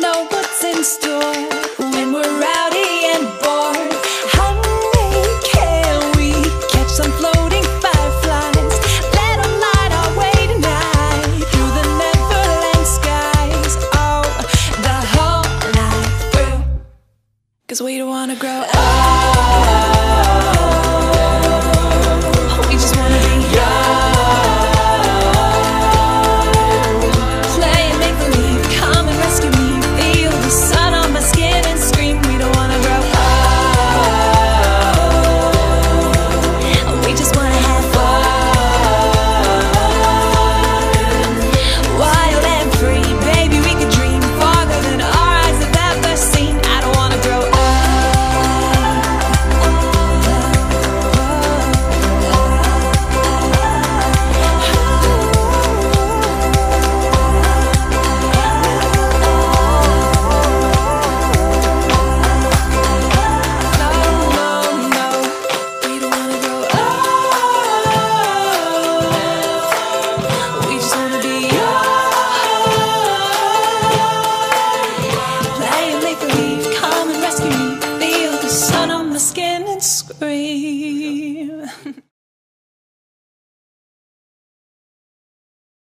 know what's in store when we're rowdy and bored. Honey, can we catch some floating fireflies? Let them light our way tonight through the Neverland skies. Oh, the whole night through. Cause we don't wanna grow up.